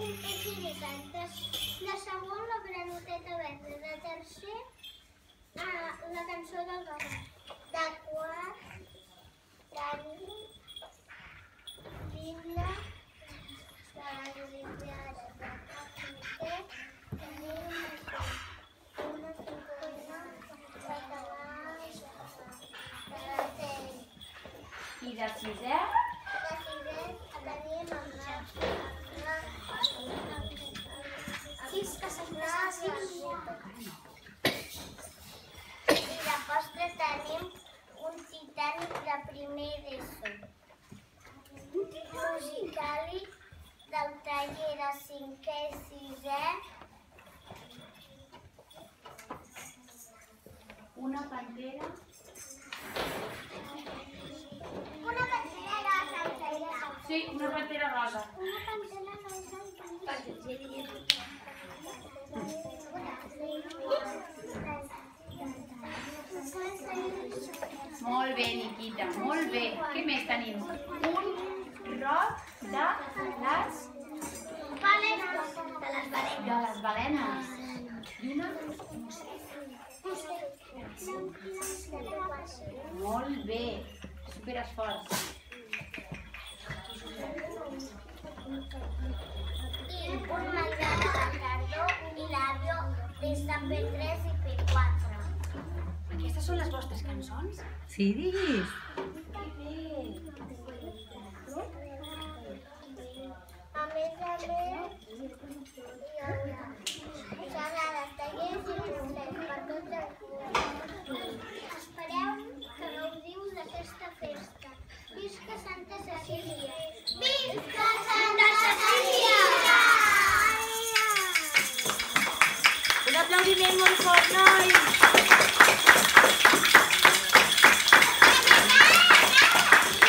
un ben equilibrat. De. De, segon, la granoteta verda. De tercer, ah, la cançó del. De sisè? De Sis I de postre tenim un titànic de primer d'ESO. Musicali del taller de cinquè i sisè. Una pantera? Sí, una pantera rosa. Una pantera rosa. Molt bé, Niquita, molt bé. Què més tenim? Un roc de les, Balenes. De les balenes. de les balenes. I una? Molt bé. Superesforç. I un menjar de tardor i l'avió des de P3 i P4. Aquestes són les vostres cançons? Sí, diguis. A més a més, hi haurà Un aplaudiment molt fort, nois!